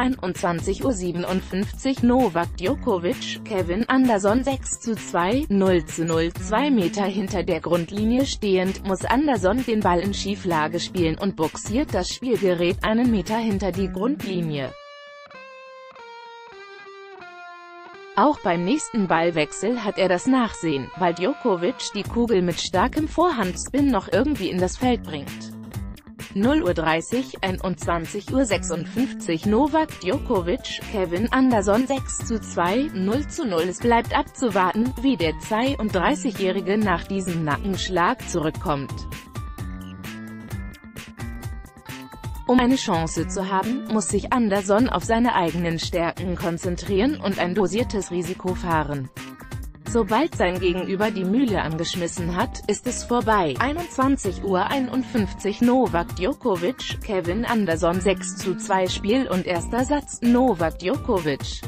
21:57 Uhr Novak Djokovic, Kevin Anderson 6 zu 2, 0 zu 0 2 Meter hinter der Grundlinie stehend, muss Anderson den Ball in Schieflage spielen und boxiert das Spielgerät einen Meter hinter die Grundlinie. Auch beim nächsten Ballwechsel hat er das Nachsehen, weil Djokovic die Kugel mit starkem Vorhandspin noch irgendwie in das Feld bringt. 0 Uhr 30, 21 Uhr 56 Novak Djokovic, Kevin Anderson 6 zu 2, 0 zu 0 Es bleibt abzuwarten, wie der 32-Jährige nach diesem Nackenschlag zurückkommt. Um eine Chance zu haben, muss sich Anderson auf seine eigenen Stärken konzentrieren und ein dosiertes Risiko fahren. Sobald sein Gegenüber die Mühle angeschmissen hat, ist es vorbei. 21 Uhr 51 Novak Djokovic, Kevin Anderson 6 zu 2 Spiel und erster Satz, Novak Djokovic.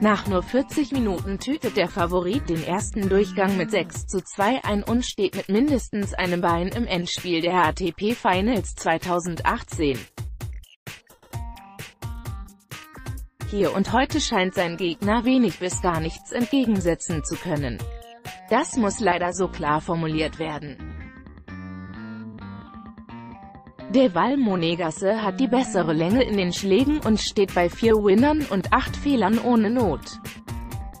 Nach nur 40 Minuten tütet der Favorit den ersten Durchgang mit 6 zu 2 ein und steht mit mindestens einem Bein im Endspiel der ATP Finals 2018. Hier und heute scheint sein Gegner wenig bis gar nichts entgegensetzen zu können. Das muss leider so klar formuliert werden. Der Val Monegasse hat die bessere Länge in den Schlägen und steht bei vier Winnern und acht Fehlern ohne Not.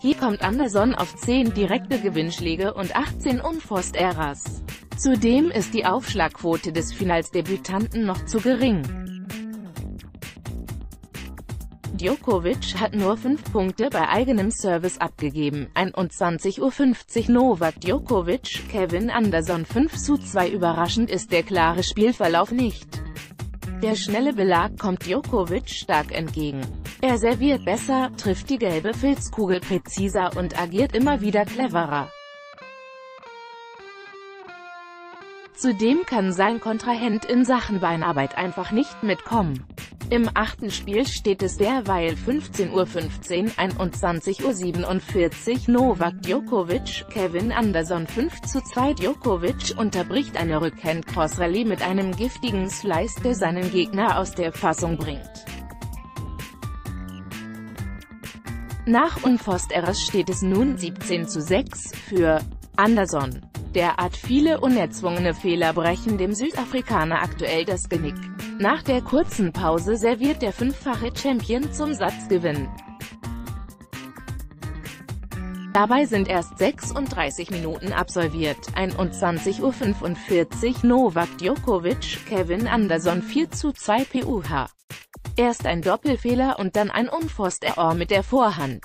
Hier kommt Anderson auf 10 direkte Gewinnschläge und 18 Unforced Errors. Zudem ist die Aufschlagquote des Finalsdebütanten noch zu gering. Djokovic hat nur 5 Punkte bei eigenem Service abgegeben. 21.50 Uhr Novak Djokovic, Kevin Anderson 5 zu 2 Überraschend ist der klare Spielverlauf nicht. Der schnelle Belag kommt Djokovic stark entgegen. Er serviert besser, trifft die gelbe Filzkugel präziser und agiert immer wieder cleverer. Zudem kann sein Kontrahent in Sachen Beinarbeit einfach nicht mitkommen. Im achten Spiel steht es derweil 15.15 Uhr, 21.47 Uhr Novak Djokovic, Kevin Anderson 5 zu 2 Djokovic unterbricht eine Rückhand-Cross-Rallye mit einem giftigen Slice, der seinen Gegner aus der Fassung bringt. Nach Unforced Errors steht es nun 17 zu 6 für Anderson. Derart viele unerzwungene Fehler brechen dem Südafrikaner aktuell das Genick. Nach der kurzen Pause serviert der fünffache Champion zum Satzgewinn. Dabei sind erst 36 Minuten absolviert. 21.45 Uhr Novak Djokovic, Kevin Anderson 4 zu 2 PUH. Erst ein Doppelfehler und dann ein Unforced Error mit der Vorhand.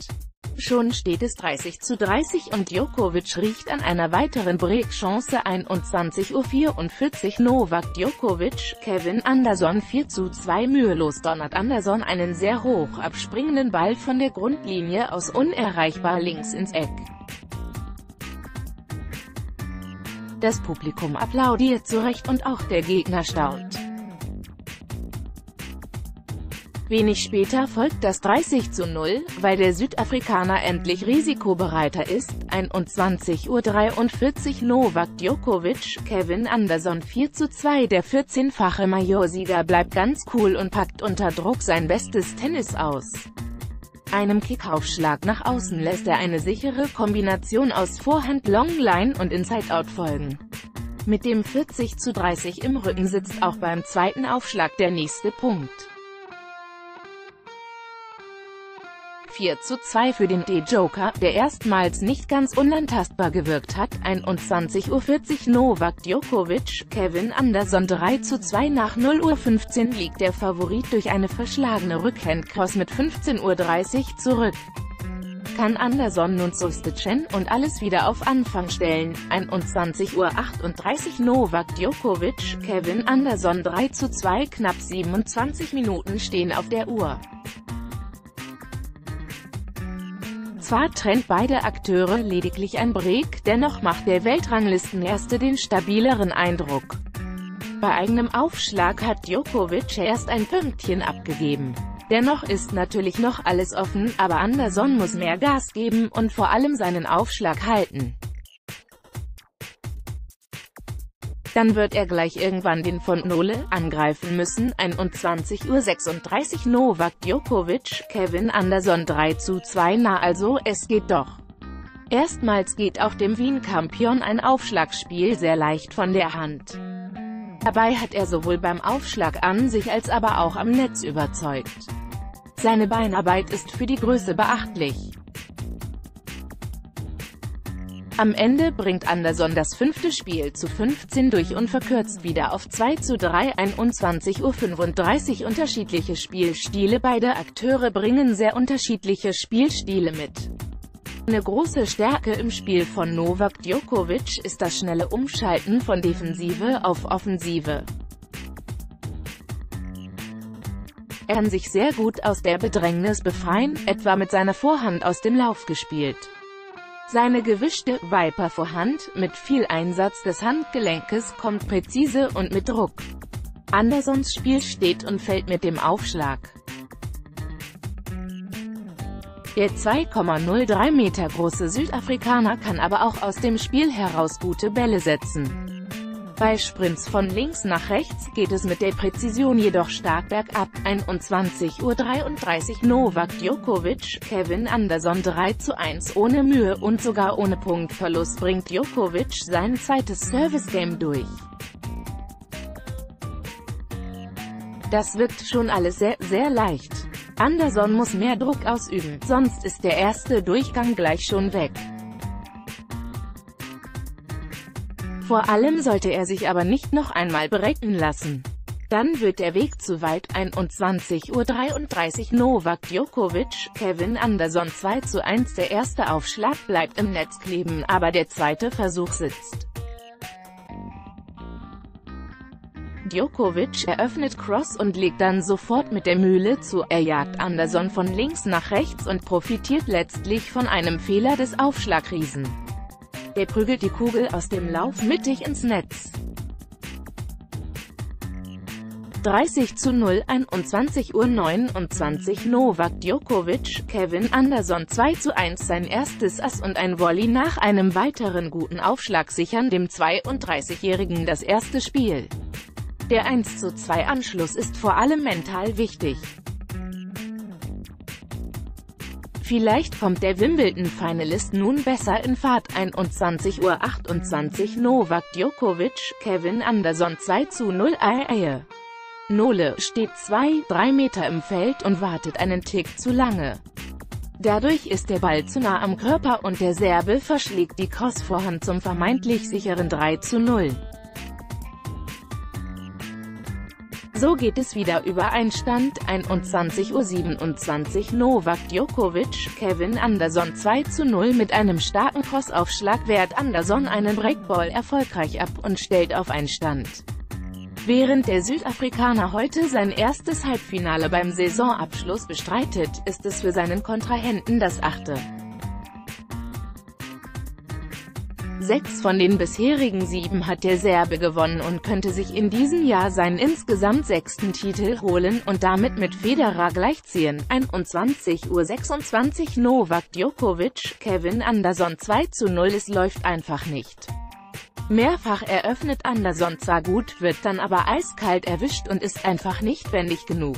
Schon steht es 30 zu 30 und Djokovic riecht an einer weiteren Breakchance 21.44 Uhr Novak Djokovic, Kevin Anderson 4 zu 2 mühelos donnert Anderson einen sehr hoch abspringenden Ball von der Grundlinie aus unerreichbar links ins Eck. Das Publikum applaudiert zurecht und auch der Gegner staunt. Wenig später folgt das 30 zu 0, weil der Südafrikaner endlich risikobereiter ist. 21.43 Uhr Novak Djokovic, Kevin Anderson 4 zu 2 Der 14-fache Majorsieger bleibt ganz cool und packt unter Druck sein bestes Tennis aus. Einem Kickaufschlag nach außen lässt er eine sichere Kombination aus Vorhand Longline und Inside-Out folgen. Mit dem 40 zu 30 im Rücken sitzt auch beim zweiten Aufschlag der nächste Punkt. 4 zu 2 für den D-Joker, der erstmals nicht ganz unantastbar gewirkt hat. 21.40 Uhr Novak Djokovic, Kevin Anderson 3 zu 2 nach 0 Uhr 15 liegt der Favorit durch eine verschlagene Rückhandcross mit 15.30 Uhr zurück kann Anderson nun Substitution und alles wieder auf Anfang stellen. 21.38 Uhr Novak Djokovic, Kevin Anderson 3 zu 2 knapp 27 Minuten stehen auf der Uhr. Zwar trennt beide Akteure lediglich ein Break, dennoch macht der Weltranglistenerste den stabileren Eindruck. Bei eigenem Aufschlag hat Djokovic erst ein Pünktchen abgegeben. Dennoch ist natürlich noch alles offen, aber Anderson muss mehr Gas geben und vor allem seinen Aufschlag halten. Dann wird er gleich irgendwann den von Nole angreifen müssen. 21.36 Uhr Novak Djokovic, Kevin Anderson 3 zu 2 na also, es geht doch. Erstmals geht auch dem Wien-Kampion ein Aufschlagspiel sehr leicht von der Hand. Dabei hat er sowohl beim Aufschlag an sich als aber auch am Netz überzeugt. Seine Beinarbeit ist für die Größe beachtlich. Am Ende bringt Anderson das fünfte Spiel zu 15 durch und verkürzt wieder auf 2 zu 3 21.35 Uhr unterschiedliche Spielstile Beide Akteure bringen sehr unterschiedliche Spielstile mit. Eine große Stärke im Spiel von Novak Djokovic ist das schnelle Umschalten von Defensive auf Offensive. Er kann sich sehr gut aus der Bedrängnis befreien, etwa mit seiner Vorhand aus dem Lauf gespielt. Seine gewischte Viper-Vorhand, mit viel Einsatz des Handgelenkes, kommt präzise und mit Druck. Andersons Spiel steht und fällt mit dem Aufschlag. Der 2,03 Meter große Südafrikaner kann aber auch aus dem Spiel heraus gute Bälle setzen. Bei Sprints von links nach rechts geht es mit der Präzision jedoch stark bergab. 21.33 Uhr Novak Djokovic, Kevin Anderson 3 zu 1 ohne Mühe und sogar ohne Punktverlust bringt Djokovic sein zweites Service-Game durch. Das wirkt schon alles sehr, sehr leicht. Anderson muss mehr Druck ausüben, sonst ist der erste Durchgang gleich schon weg. Vor allem sollte er sich aber nicht noch einmal berecken lassen. Dann wird der Weg zu weit. 21.33 Uhr Novak Djokovic, Kevin Anderson 2 zu 1 Der erste Aufschlag bleibt im Netz kleben, aber der zweite Versuch sitzt. Djokovic eröffnet Cross und legt dann sofort mit der Mühle zu. Er jagt Anderson von links nach rechts und profitiert letztlich von einem Fehler des Aufschlagriesen. Er prügelt die Kugel aus dem Lauf mittig ins Netz. 30 zu 0, 21 Uhr 29 Novak Djokovic, Kevin Anderson 2 zu 1 sein erstes Ass und ein Volley nach einem weiteren guten Aufschlag sichern dem 32-Jährigen das erste Spiel. Der 1 zu 2 Anschluss ist vor allem mental wichtig. Vielleicht kommt der Wimbledon-Finalist nun besser in Fahrt. 21.28 Uhr Novak Djokovic, Kevin Anderson 2 zu 0 Eie. Nole steht 2-3 Meter im Feld und wartet einen Tick zu lange. Dadurch ist der Ball zu nah am Körper und der Serbe verschlägt die Crossvorhand zum vermeintlich sicheren 3 zu 0. So geht es wieder über Einstand, 21.27 Uhr Novak Djokovic, Kevin Anderson 2 zu 0 mit einem starken Crossaufschlag wehrt Anderson einen Breakball erfolgreich ab und stellt auf Einstand. Während der Südafrikaner heute sein erstes Halbfinale beim Saisonabschluss bestreitet, ist es für seinen Kontrahenten das achte. Sechs von den bisherigen sieben hat der Serbe gewonnen und könnte sich in diesem Jahr seinen insgesamt sechsten Titel holen und damit mit Federer gleichziehen. 21.26 Uhr Novak Djokovic, Kevin Anderson 2 zu 0 Es läuft einfach nicht. Mehrfach eröffnet Anderson zwar gut, wird dann aber eiskalt erwischt und ist einfach nicht wendig genug.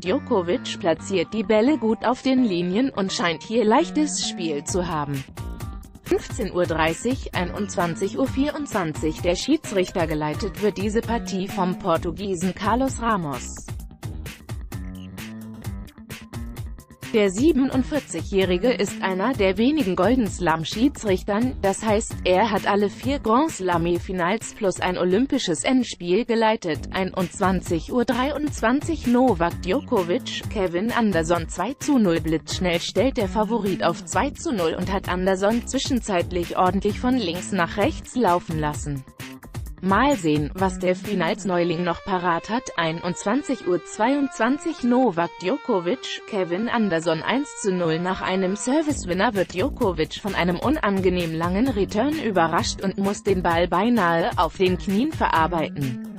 Djokovic platziert die Bälle gut auf den Linien und scheint hier leichtes Spiel zu haben. 15.30 Uhr, 21.24 Uhr Der Schiedsrichter geleitet wird diese Partie vom Portugiesen Carlos Ramos. Der 47-Jährige ist einer der wenigen Golden Slam-Schiedsrichtern, das heißt, er hat alle vier Grand Slam-Finals plus ein olympisches Endspiel geleitet. 21.23 Uhr Novak Djokovic, Kevin Anderson 2 zu 0 Blitzschnell stellt der Favorit auf 2 zu 0 und hat Anderson zwischenzeitlich ordentlich von links nach rechts laufen lassen. Mal sehen, was der Finals-Neuling noch parat hat. 21.22 Uhr Novak Djokovic, Kevin Anderson 1 zu 0 Nach einem Service-Winner wird Djokovic von einem unangenehm langen Return überrascht und muss den Ball beinahe auf den Knien verarbeiten.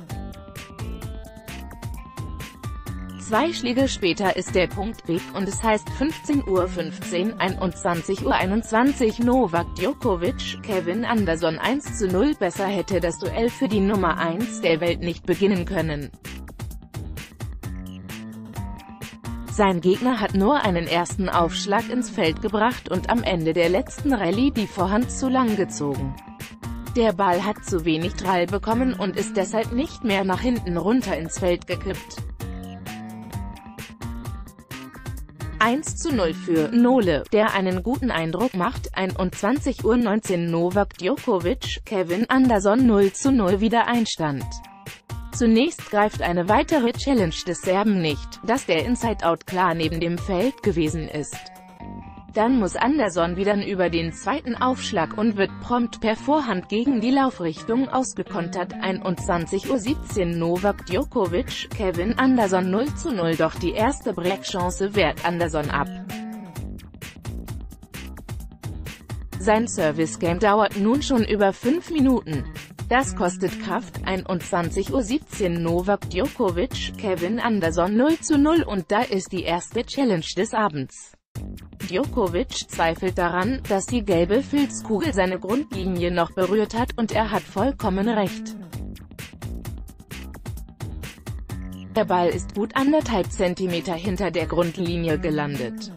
Zwei Schläge später ist der Punkt weg und es heißt 15.15 Uhr 15, 21 Uhr 21 Novak Djokovic, Kevin Anderson 1 zu 0 Besser hätte das Duell für die Nummer 1 der Welt nicht beginnen können. Sein Gegner hat nur einen ersten Aufschlag ins Feld gebracht und am Ende der letzten Rallye die Vorhand zu lang gezogen. Der Ball hat zu wenig Trall bekommen und ist deshalb nicht mehr nach hinten runter ins Feld gekippt. 1 zu 0 für Nole, der einen guten Eindruck macht, 21 Uhr 19 Novak Djokovic, Kevin Anderson 0 zu 0 wieder Einstand. Zunächst greift eine weitere Challenge des Serben nicht, dass der Inside-Out klar neben dem Feld gewesen ist. Dann muss Anderson wieder über den zweiten Aufschlag und wird prompt per Vorhand gegen die Laufrichtung ausgekontert. 21.17 Uhr Novak Djokovic, Kevin Anderson 0 zu 0 Doch die erste Breakchance wehrt Anderson ab. Sein Service-Game dauert nun schon über 5 Minuten. Das kostet Kraft, 21.17 Uhr Novak Djokovic, Kevin Anderson 0 zu 0 und da ist die erste Challenge des Abends. Djokovic zweifelt daran, dass die gelbe Filzkugel seine Grundlinie noch berührt hat und er hat vollkommen recht. Der Ball ist gut anderthalb Zentimeter hinter der Grundlinie gelandet.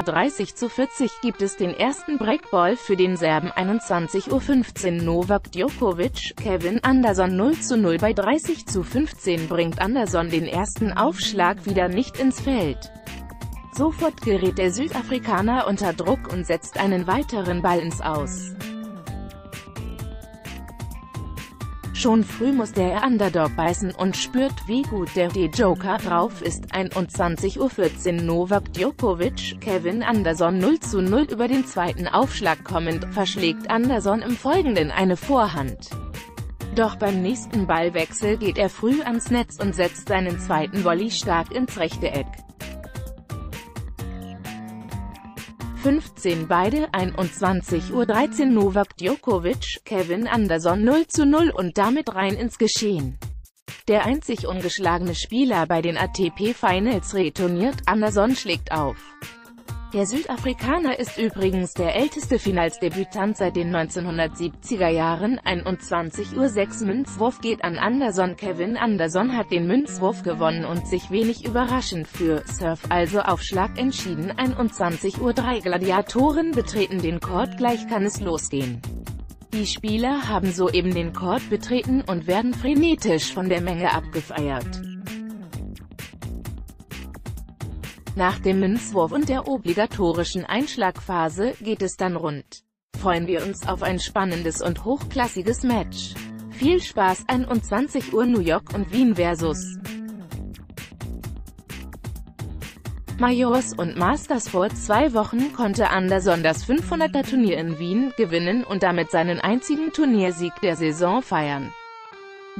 30 zu 40 gibt es den ersten Breakball für den Serben 21.15 Uhr Novak Djokovic, Kevin Anderson 0 zu 0 bei 30 zu 15 bringt Anderson den ersten Aufschlag wieder nicht ins Feld. Sofort gerät der Südafrikaner unter Druck und setzt einen weiteren Ball ins Aus. Schon früh muss der Underdog beißen und spürt, wie gut der D-Joker drauf ist. 21.14 Uhr Novak Djokovic, Kevin Anderson 0 zu 0 über den zweiten Aufschlag kommend, verschlägt Anderson im Folgenden eine Vorhand. Doch beim nächsten Ballwechsel geht er früh ans Netz und setzt seinen zweiten Volley stark ins rechte Eck. 15 beide 21.13 Uhr Novak Djokovic, Kevin Anderson 0 zu 0 und damit rein ins Geschehen. Der einzig ungeschlagene Spieler bei den ATP Finals returniert, Anderson schlägt auf. Der Südafrikaner ist übrigens der älteste Finalsdebütant seit den 1970er Jahren. 21.06 Uhr Münzwurf geht an Anderson. Kevin Anderson hat den Münzwurf gewonnen und sich wenig überraschend für Surf, also Aufschlag entschieden. 21.03 Uhr Gladiatoren betreten den Court, gleich kann es losgehen. Die Spieler haben soeben den Court betreten und werden frenetisch von der Menge abgefeiert. Nach dem Münzwurf und der obligatorischen Einschlagphase geht es dann rund. Freuen wir uns auf ein spannendes und hochklassiges Match. Viel Spaß 21 Uhr New York und Wien vs. Majors und Masters vor zwei Wochen konnte Anderson das 500er Turnier in Wien gewinnen und damit seinen einzigen Turniersieg der Saison feiern.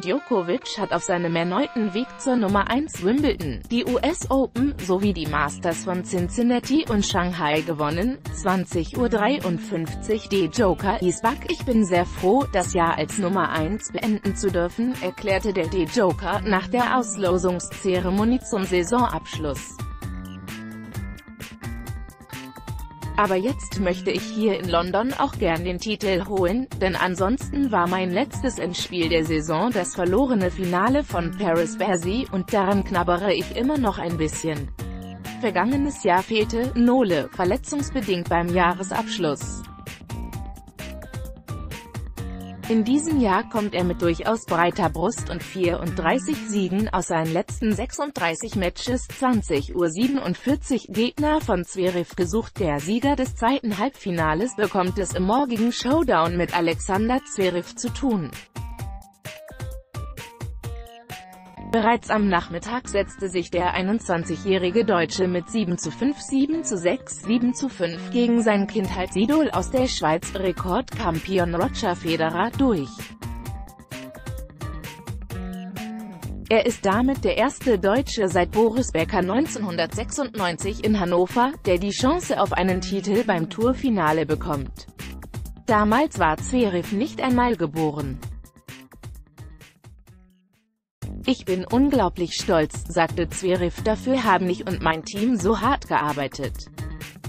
Djokovic hat auf seinem erneuten Weg zur Nummer 1 Wimbledon, die US Open, sowie die Masters von Cincinnati und Shanghai gewonnen. 20.53 Uhr D. Joker Isbak Ich bin sehr froh, das Jahr als Nummer 1 beenden zu dürfen, erklärte der D-Joker nach der Auslosungszeremonie zum Saisonabschluss. Aber jetzt möchte ich hier in London auch gern den Titel holen, denn ansonsten war mein letztes Endspiel der Saison das verlorene Finale von Paris-Bercy und daran knabbere ich immer noch ein bisschen. Vergangenes Jahr fehlte Nole verletzungsbedingt beim Jahresabschluss. In diesem Jahr kommt er mit durchaus breiter Brust und 34 Siegen aus seinen letzten 36 Matches 20.47 Uhr Gegner von Zverev gesucht. Der Sieger des zweiten Halbfinales bekommt es im morgigen Showdown mit Alexander Zverev zu tun. Bereits am Nachmittag setzte sich der 21-jährige Deutsche mit 7 zu 5, 7 zu 6, 7 zu 5 gegen sein Kindheitsidol aus der Schweiz, Rekordkampion Roger Federer, durch. Er ist damit der erste Deutsche seit Boris Becker 1996 in Hannover, der die Chance auf einen Titel beim Tourfinale bekommt. Damals war Zverev nicht einmal geboren. Ich bin unglaublich stolz, sagte Zverev, dafür haben ich und mein Team so hart gearbeitet.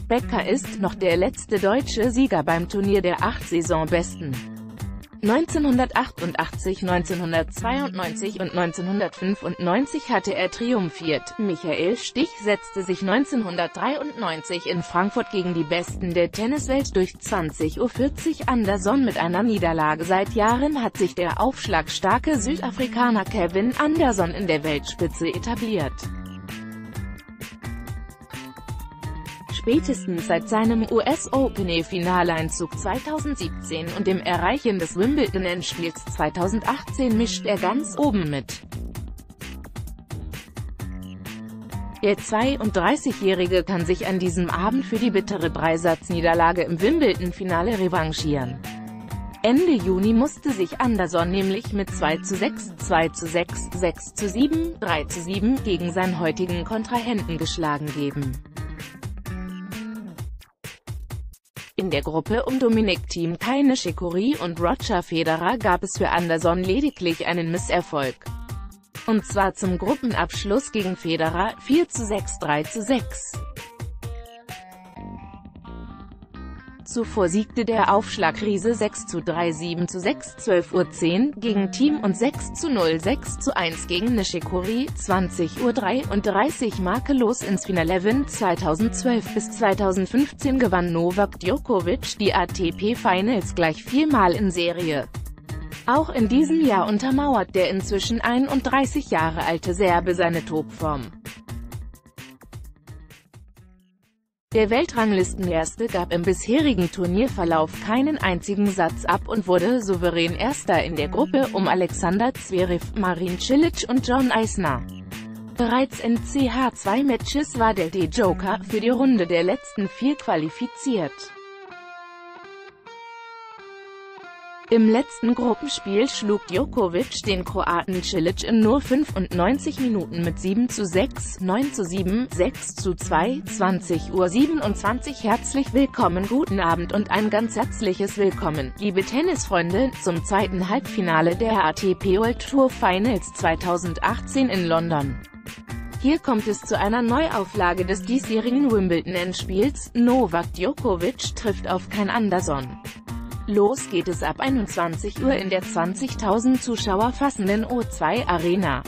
Becker ist noch der letzte deutsche Sieger beim Turnier der acht Saisonbesten. 1988, 1992 und 1995 hatte er triumphiert. Michael Stich setzte sich 1993 in Frankfurt gegen die Besten der Tenniswelt durch 20.40 Uhr Anderson mit einer Niederlage. Seit Jahren hat sich der aufschlagstarke Südafrikaner Kevin Anderson in der Weltspitze etabliert. Spätestens seit seinem US Open-Finaleinzug 2017 und dem Erreichen des Wimbledon-Endspiels 2018 mischt er ganz oben mit. Der 32-Jährige kann sich an diesem Abend für die bittere Dreisatzniederlage im Wimbledon-Finale revanchieren. Ende Juni musste sich Anderson nämlich mit 2 zu 6, 2 zu 6, 6 zu 7, 3 zu 7 gegen seinen heutigen Kontrahenten geschlagen geben. In der Gruppe um Dominik Thiem keine Nishikori und Roger Federer gab es für Anderson lediglich einen Misserfolg. Und zwar zum Gruppenabschluss gegen Federer, 4 zu 6 3 zu 6. Zuvor siegte der Aufschlagriese 6 zu 3 7 zu 6 12 Uhr 10 gegen Team und 6 zu 0 6 zu 1 gegen Nishikori, 20 Uhr 33 makellos ins Finale 2012 bis 2015 gewann Novak Djokovic die ATP Finals gleich viermal in Serie. Auch in diesem Jahr untermauert der inzwischen 31 Jahre alte Serbe seine Topform. Der Weltranglistenerste gab im bisherigen Turnierverlauf keinen einzigen Satz ab und wurde souverän Erster in der Gruppe um Alexander Zverev, Marin Cilic und John Eisner. Bereits in CH2-Matches war der D-Joker für die Runde der letzten vier qualifiziert. Im letzten Gruppenspiel schlug Djokovic den Kroaten Cilic in nur 95 Minuten mit 7 zu 6, 9 zu 7, 6 zu 2, 20 Uhr 27 Herzlich willkommen, guten Abend und ein ganz herzliches Willkommen, liebe Tennisfreunde, zum zweiten Halbfinale der ATP World Tour Finals 2018 in London. Hier kommt es zu einer Neuauflage des diesjährigen Wimbledon-Endspiels, Novak Djokovic trifft auf kein Anderson. Los geht es ab 21 Uhr in der 20.000 Zuschauer fassenden O2 Arena.